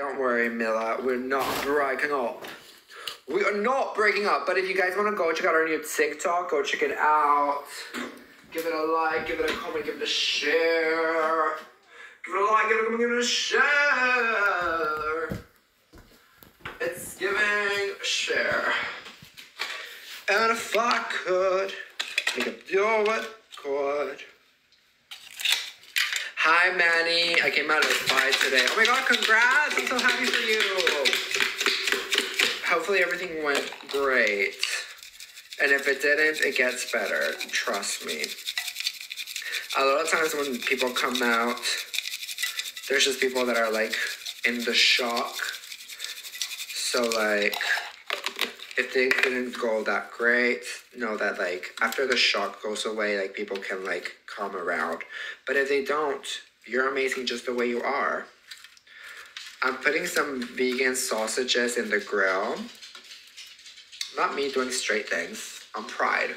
Don't worry, Mila. We're not breaking up. We are not breaking up. But if you guys want to go check out our new TikTok, go check it out. Give it a like, give it a comment, give it a share. Give it a like, give it a comment, give it a share. It's giving a share. And if I could, could do it good. Hi, Manny. I came out of five today. Oh my god, congrats! I'm so happy for you. Hopefully everything went great. And if it didn't, it gets better. Trust me. A lot of times when people come out, there's just people that are like in the shock. So like if they didn't go that great, know that like after the shock goes away, like people can like come around. But if they don't, you're amazing just the way you are. I'm putting some vegan sausages in the grill. Not me doing straight things. I'm pride.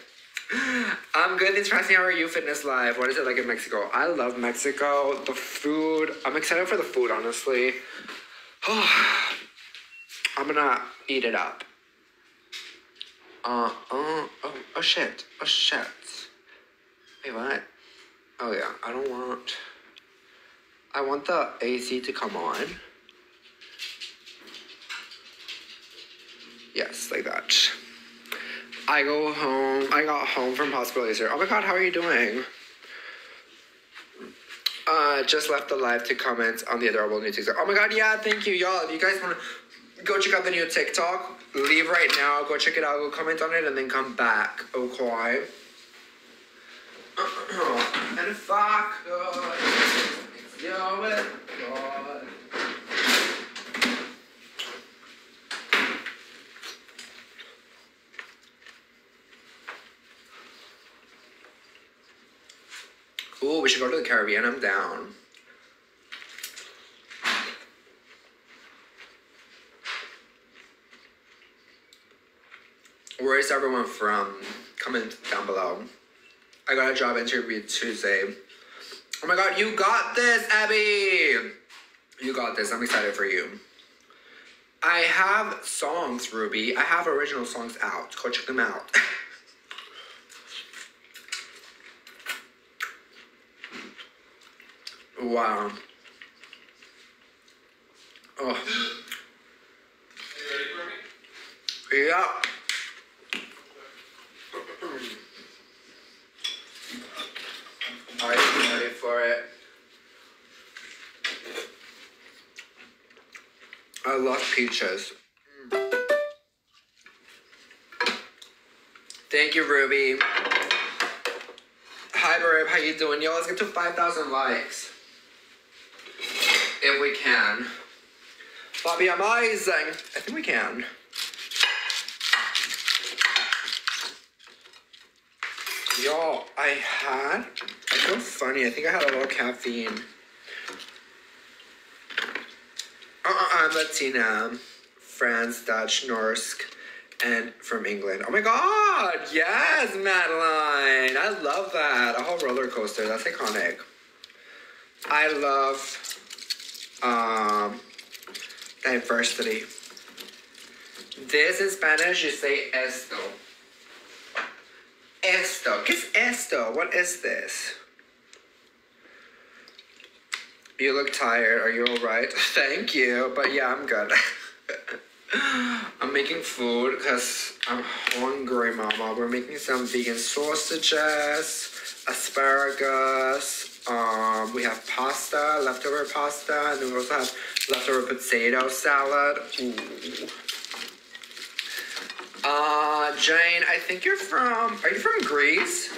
I'm good. Thanks for asking. How are you, Fitness Live? What is it like in Mexico? I love Mexico. The food. I'm excited for the food, honestly. I'm gonna eat it up. Uh, uh, oh, oh shit. Oh shit. Wait, what? Oh yeah, I don't want. I want the AC to come on. Yes, like that. I go home. I got home from hospital yesterday. Oh my god, how are you doing? Uh, just left the live to comment on the adorable new TikTok. Oh my god, yeah, thank you, y'all. If you guys want to go check out the new TikTok, leave right now. Go check it out. Go comment on it, and then come back. Okay. and God. Ooh, we should go to the Caribbean. I'm down. Where is everyone from? Comment down below. I got a job interview Tuesday. Oh my god, you got this, Abby! You got this. I'm excited for you. I have songs, Ruby. I have original songs out. Go check them out. wow. Oh. Are you ready for me? Yeah. Are you ready for it? I love peaches. Thank you, Ruby. Hi, babe. How you doing? Yo, let's get to 5,000 likes. If we can. Bobby, I'm amazing. I think we can. Y'all, I had, I feel funny. I think I had a little caffeine. Uh, I'm Latina, France, Dutch, Norsk, and from England. Oh my god! Yes, Madeline! I love that. A whole roller coaster. That's iconic. I love um, diversity. This in Spanish, you say esto. Esto. ¿Qué es esto? What is this? You look tired. Are you alright? Thank you. But yeah, I'm good. I'm making food because I'm hungry, mama. We're making some vegan sausages, asparagus. Um, we have pasta, leftover pasta, and we also have leftover potato salad. Ooh. Uh, Jane, I think you're from. Are you from Greece?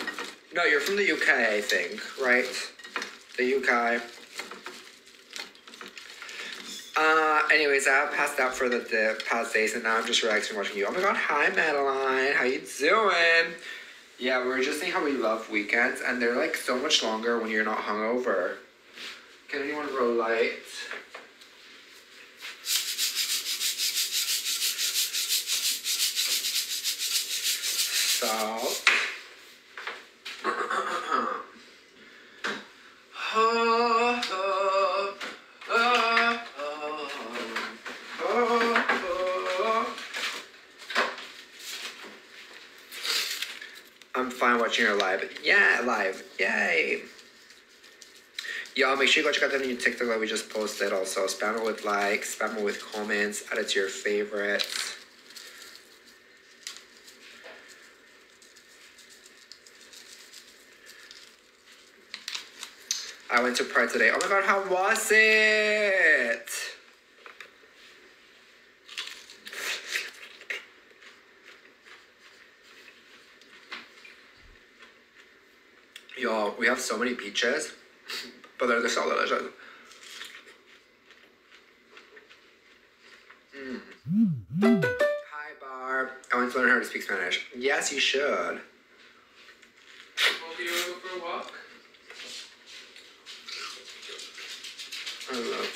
No, you're from the UK, I think, right? The UK. Uh, anyways, I passed out for the, the past days, and now I'm just relaxing watching you. Oh my god, hi Madeline, how you doing? Yeah, we were just saying how we love weekends, and they're like so much longer when you're not hungover. Can anyone roll? salt. I'm fine watching her live. Yeah, live. Yay. Y'all make sure you go check out the new TikTok that we just posted also. Spam it with likes, spam it with comments, add it to your favorites. Went to Pride today. Oh my god, how was it? Y'all, we have so many peaches, but they're just so delicious. Mm. Hi, Barb. I want to learn how to speak Spanish. Yes, you should. Will for a walk?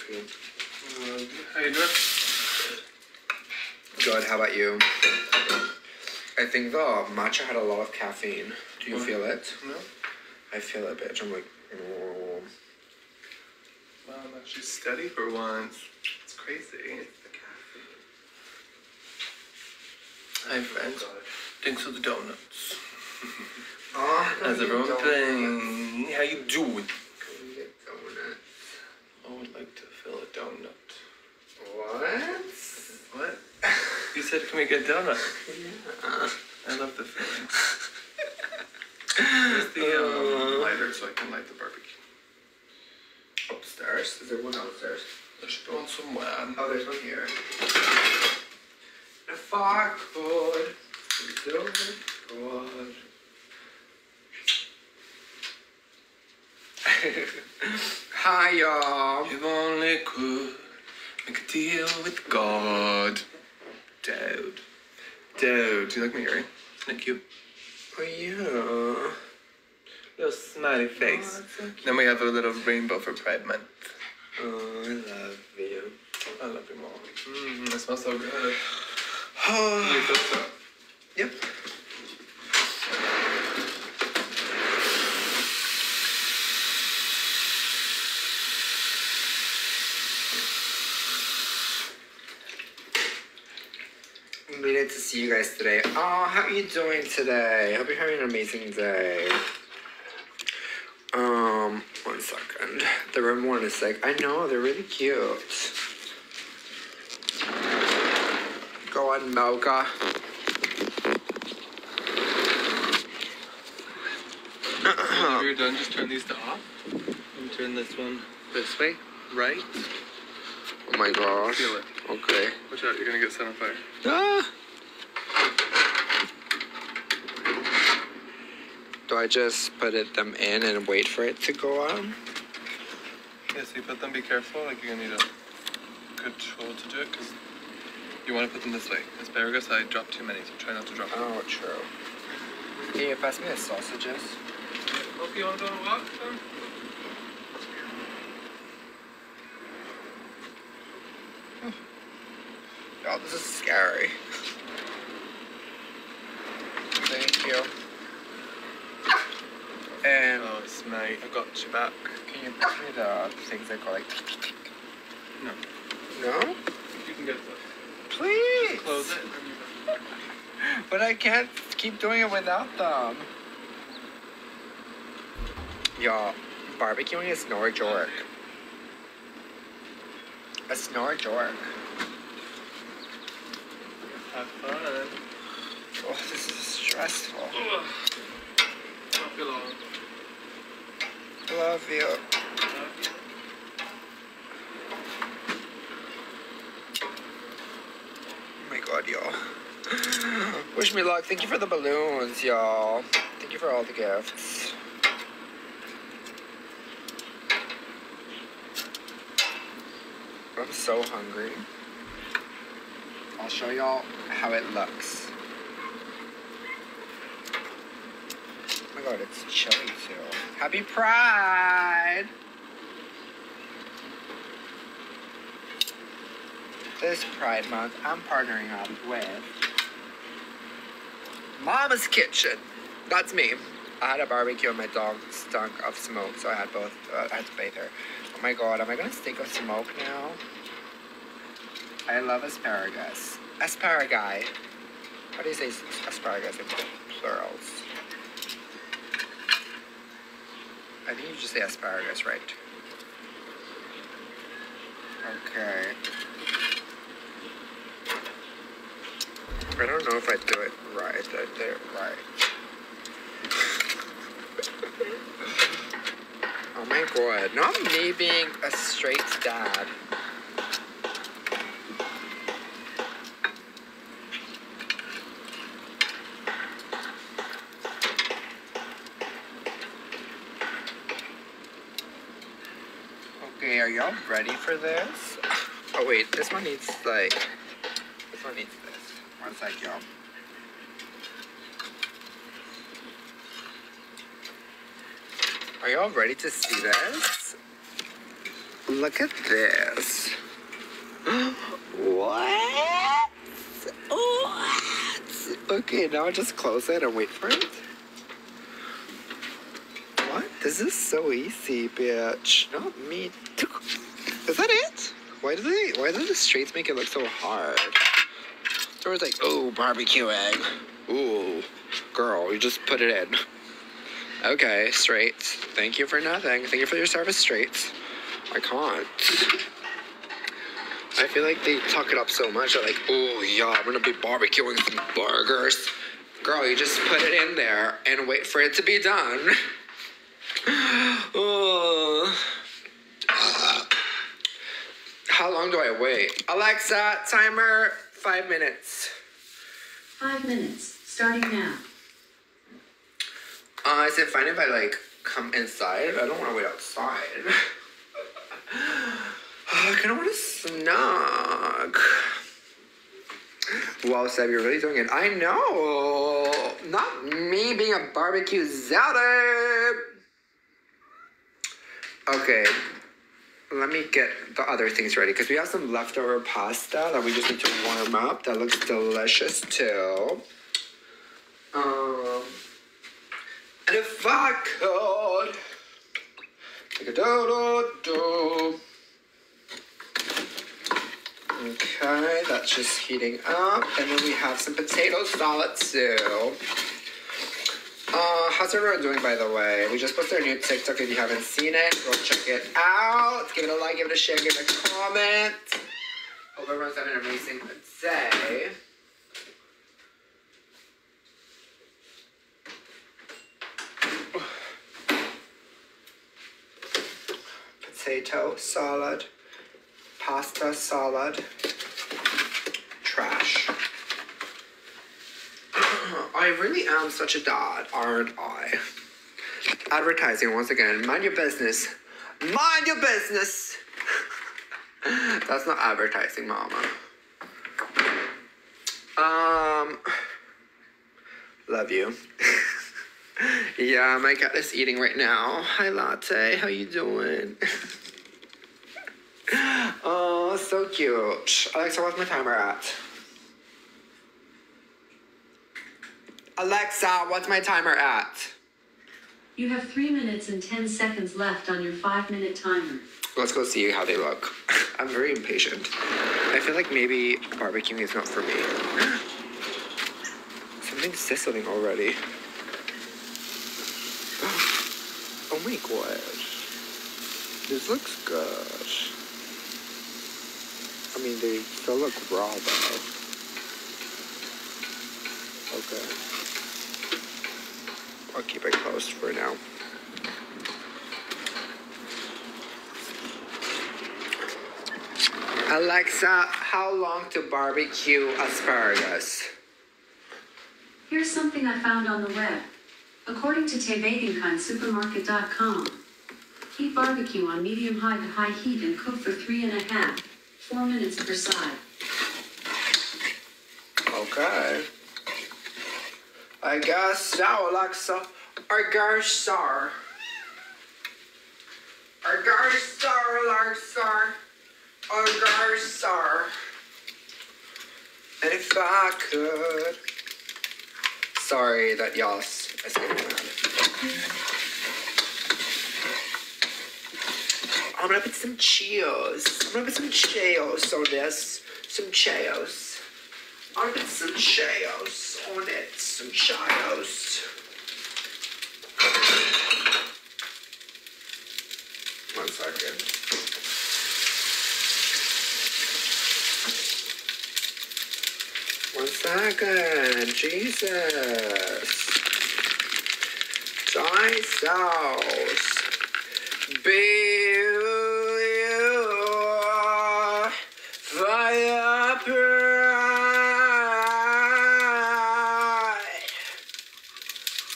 Uh, how you doing? Good. How about you? I think the matcha had a lot of caffeine. Do you What? feel it? No? I feel it, bitch. I'm like, oh. Wow, she's steady for once. It's crazy. Hi, friends. Thanks for the donuts. Oh, How's everyone doing? How you doing? Can we get donuts? I would like to donut. What? What? You said, can we get donut? Yeah. I love the feeling. Where's the um, Uh. lighter so I can light the barbecue? Upstairs? Is there one downstairs? There should be one somewhere. Oh, there's one here. The fuck, boy. God. Hi, y'all. If only could make a deal with God. Dude. Dude, do you like my earring? Isn't it cute? Oh, yeah. Little smiley oh, face. Oh, so. Then we have a little rainbow for Pride Month. Oh, I love you. I love you, Mom. Mmm, it smells so good. You Oh, feel so? yep. Needed to see you guys today. Oh, how are you doing today? Hope you're having an amazing day. Um, one second. The rim one is like, I know, they're really cute. Go on, Mocha. Whenever you're done, just turn these to off. And turn this one this way, right? Oh my gosh. Feel it. Okay. Watch out, you're gonna get set on fire. Ah. Do I just put it them in and wait for it to go on? Yeah, so you put them, be careful. Like you're gonna need a good tool to do it because you want to put them this way. Asparagus, I dropped too many, so try not to drop them. Oh, true. Can you pass me the sausages? Hope you want to go on a walk, Oh, this is scary. Thank you. And Oh, it's mate. I got you back. can you pass me the things that go like? No. No? You can get this. Please. Close it. and you're done. But I can't keep doing it without them. Y'all, barbecuing is no joke. It's no joke. Have fun. Oh, this is stressful. Ugh. Don't feel all. Love you. Oh my god, y'all. Wish me luck. Thank you for the balloons, y'all. Thank you for all the gifts. I'm so hungry. I'll show y'all how it looks. Oh my god, it's chilly too. Happy Pride! This Pride Month, I'm partnering up with Mama's Kitchen. That's me. I had a barbecue and my dog stunk of smoke, so I had both. Uh, I had to bathe her. Oh my god, am I gonna stink of smoke now? I love asparagus. Asparagus. How do you say asparagus in plurals? I think you just say asparagus, right? Okay. I don't know if I do it right. I did it right. oh my god. Not me being a straight dad. Okay, are y'all ready for this? Oh wait, this one needs like this one needs this. One sec, y'all. Are y'all ready to see this? Look at this. what? What? Okay, now I just close it and wait for it. What? This is so easy, bitch. Not me. Is that it? Why do they? Why do the straights make it look so hard? There was like, oh, barbecuing. Ooh, girl, you just put it in. Okay, straights. Thank you for nothing. Thank you for your service, straights. I can't. I feel like they talk it up so much. They're like, oh yeah, I'm gonna be barbecuing some burgers. Girl, you just put it in there and wait for it to be done. oh. How long do I wait? Alexa, timer, five minutes. Five minutes, starting now. Uh, is it fine if I like come inside? I don't want to wait outside. I kind of want to snug. Wow, Seb, you're really doing it. I know. Not me being a barbecue zealot. Okay, let me get the other things ready because we have some leftover pasta that we just need to warm up. That looks delicious too. Um, and if I could. Okay, that's just heating up, and then we have some potato salad too. How's everyone doing, by the way? We just posted a new TikTok. If you haven't seen it, go check it out. Give it a like, give it a share, give it a comment. Hope everyone's having an amazing day. Potato salad, pasta salad, I really am such a dad, aren't I? Advertising once again. Mind your business. Mind your business. That's not advertising, mama. Um, love you. yeah, my cat is eating right now. Hi, Latte. How you doing? oh, so cute. Alexa, what's my timer at? Alexa, what's my timer at? You have three minutes and 10 seconds left on your five minute timer. Let's go see how they look. I'm very impatient. I feel like maybe barbecuing is not for me. Something's sizzling already. Oh my god. This looks good. I mean, they still look raw though. Okay. I'll keep it closed for now. Alexa, how long to barbecue asparagus? Here's something I found on the web. According to TheVeganKindSupermarket.com, heat barbecue on medium high to high heat and cook for three and a half, four minutes per side. Okay. I guess so, Alexa. Argarsar. Argarsar, Alexa. Argarsar. And if I could. Sorry that y'all escaped that. I'm gonna put some Cheetos. I'm gonna put some Cheetos on this. Some Cheetos. Gonna put some Cheetos on it. Some Cheetos. One second. One second, Jesus. Soy sauce. Be you. Fire pride.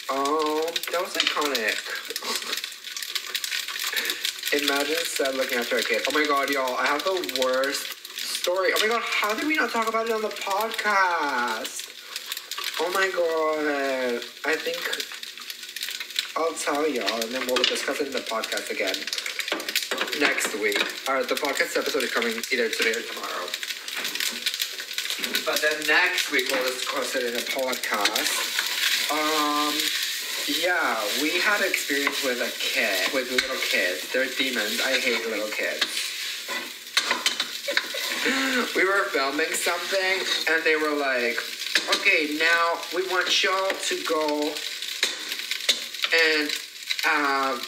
Oh, that was iconic. Seth looking after a kid. Oh my god, y'all, I have the worst story. Oh my god, how did we not talk about it on the podcast? Oh my god. I think I'll tell y'all and then we'll discuss it in the podcast again next week. Alright, the podcast episode is coming either today or tomorrow. But then next week we'll discuss it in a podcast. Um, yeah, we had experience with a kid, with little kids. They're demons. I hate little kids. we were filming something and they were like, okay, now we want y'all to go and um,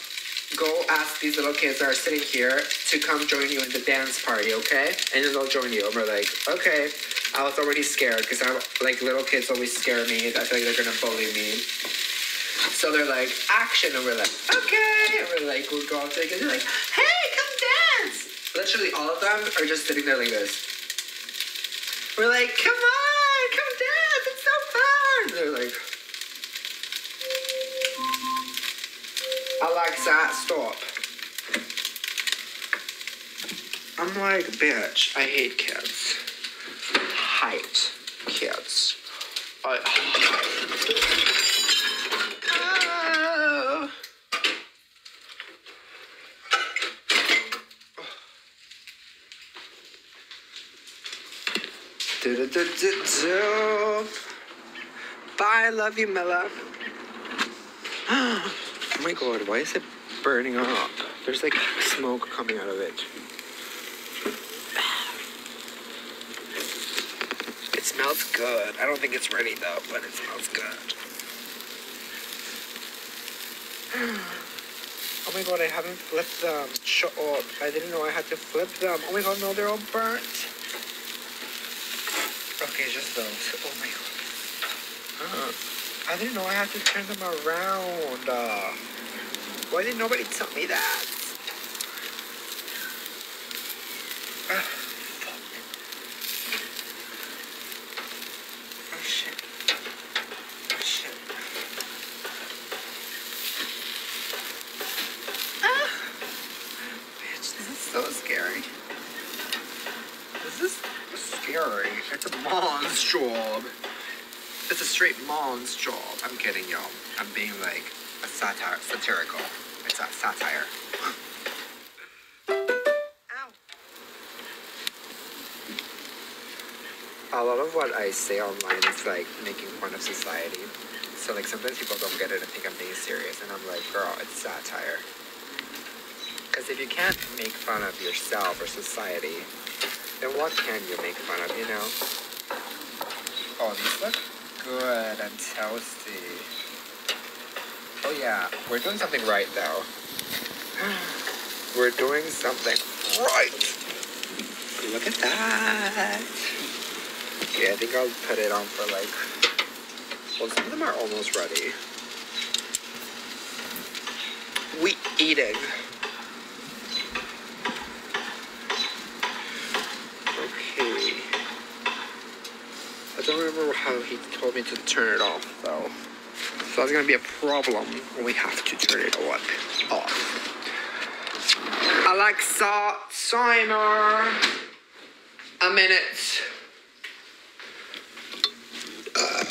go ask these little kids that are sitting here to come join you in the dance party, okay? And then they'll join you. And we're like, okay. I was already scared because I'm like little kids always scare me. I feel like they're gonna bully me. So they're like, action, and we're like, okay. And we're like, we'll go up to kids. They're like, hey, come dance. Literally, all of them are just sitting there like this. We're like, come on, come dance. It's so fun. They're like, Alexa, stop. I'm like, bitch, I hate kids. Hate kids. I. Oh. Do do do do do. Bye, I love you, Milla. Oh my god, why is it burning up? There's like smoke coming out of it. It smells good. I don't think it's ready though, but it smells good. Oh my god, I haven't flipped them. Shut up. I didn't know I had to flip them. Oh my god, no, they're all burnt. Those. Oh my god. Uh, I didn't know I had to turn them around. Uh, why didn't nobody tell me that? Ah, fuck. Oh shit. Oh shit. Ah. Bitch, this is so scary. This is scary. It's a mom's job. It's a job. I'm kidding, y'all. I'm being like a satire, satirical. It's a satire. Ow. A lot of what I say online is like making fun of society. So like sometimes people don't get it and think I'm being serious, and I'm like, girl, it's satire. Because if you can't make fun of yourself or society, then what can you make fun of, you know? Oh, these look good and toasty. Oh yeah, we're doing something right though. We're doing something right. Look at that. Okay, I think I'll put it on for like. Well, some of them are almost ready. We eating. Okay. I don't remember how he told me to turn it off though. So that's gonna be a problem when we have to turn it on off. Alexa, timer. A minute. Uh,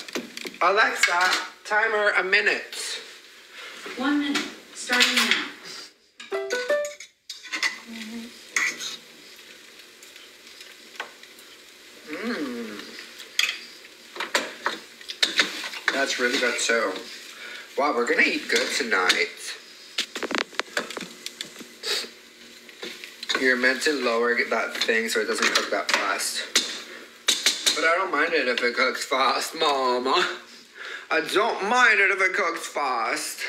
Alexa, timer a minute. One minute, That's really good too. Wow, we're gonna eat good tonight. You're meant to lower that thing so it doesn't cook that fast. But I don't mind it if it cooks fast, Mama. I don't mind it if it cooks fast.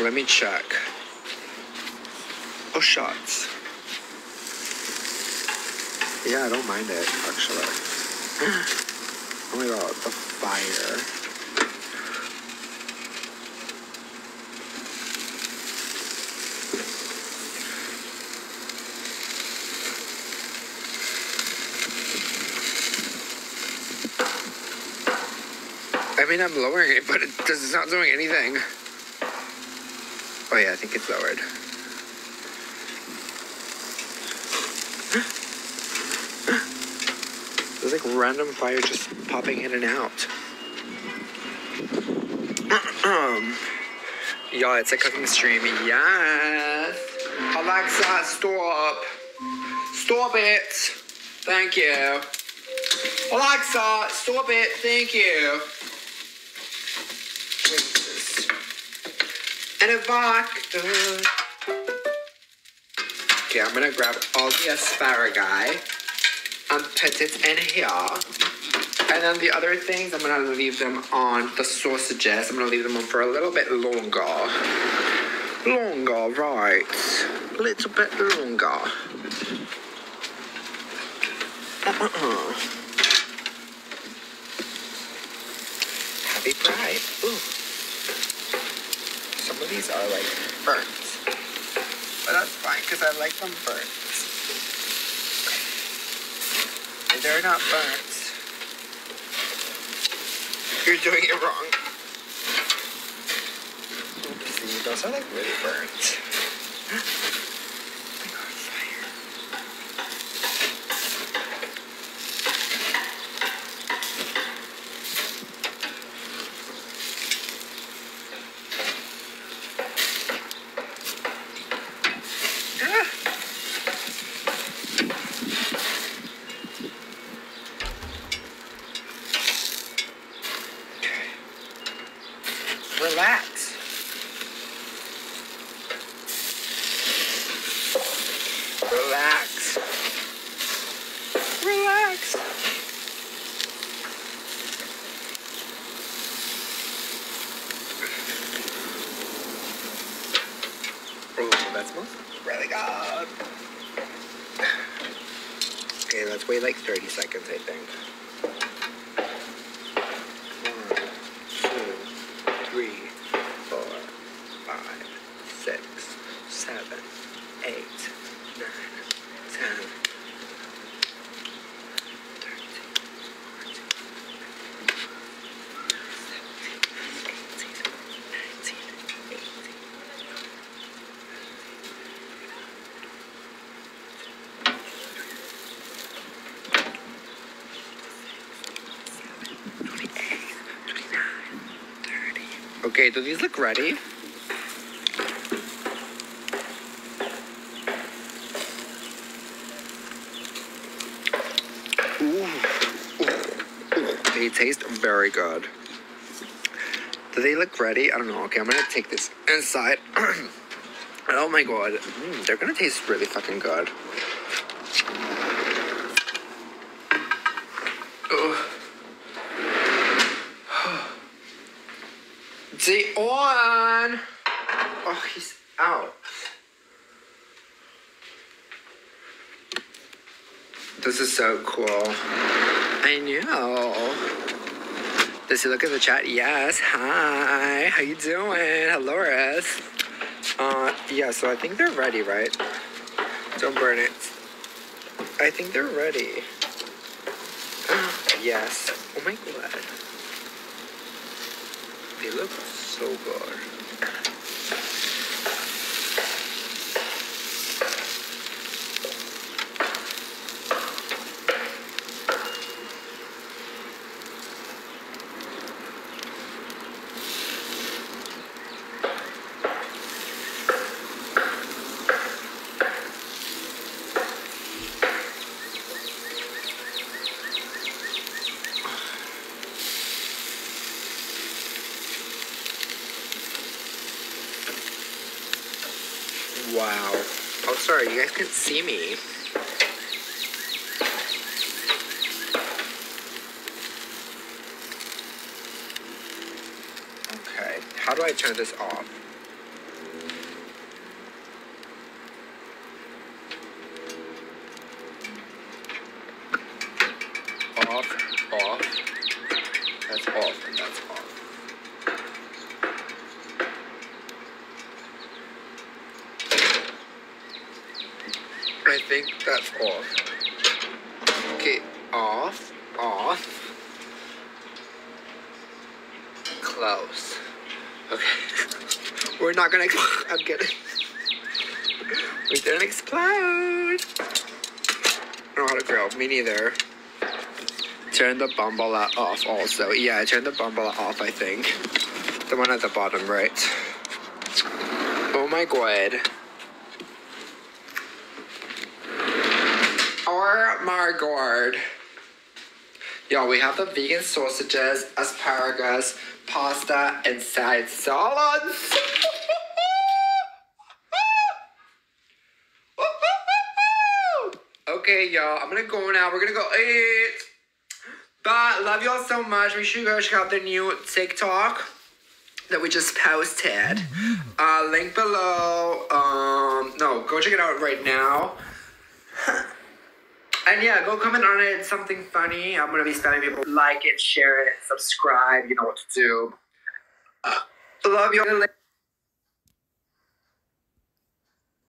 Let me check. Oh, shots. Yeah, I don't mind it, actually. Oh my god, the fire. I mean, I'm lowering it, but it's not doing anything. Oh yeah, I think it's lowered. Like random fire just popping in and out. Y'all, it's a cooking stream. Yes. Alexa, stop. Stop it. Thank you. Alexa, stop it. Thank you. And a vodka. Okay, I'm gonna grab all the asparagus and put it in here. And then the other things, I'm gonna leave them on the sausages. I'm gonna leave them on for a little bit longer. Longer, right. A little bit longer. Uh-uh. Happy Pride. Ooh. Some of these are like burnt. But that's fine, because I like them burnt. If they're not burnt, you're doing it wrong. Oopsie, those are like really burnt. Oh my God, fire. Ah. Relax. Relax. Relax. Oh, really good. Okay, let's wait like 30 seconds, I think. Okay, do these look ready? Ooh. They taste very good. Do they look ready? I don't know. Okay, I'm gonna take this inside. oh my god, Mm, they're gonna taste really fucking good. Ugh. Dion! Oh, he's out. This so cool. I know. Does he look at the chat? Yes. Hi. How you doing? Hello, Res. Uh, yeah. So I think they're ready, right? Don't burn it. I think they're ready. yes. Oh my god. They look so good. Wow. Oh, sorry, you guys can't see me. Okay, how do I turn this off? I think that's off. Okay, off, off. Close. Okay. We're not gonna. I'm. We didn't explode. I don't know how to grill. Me neither. Turn the bumble off also. Yeah, I turned the bumble off, I think. The one at the bottom right. Oh my god. Oh my god. Yo, we have the vegan sausages, asparagus, pasta, and side salads. Okay, y'all, I'm gonna go now. We're gonna go eat. But love y'all so much. Make sure you go check out the new TikTok that we just posted. Uh, link below. Um, no, go check it out right now. and yeah, go comment on it. Something funny. I'm gonna be spamming people. Like it, share it, subscribe. You know what to do. Uh, love you.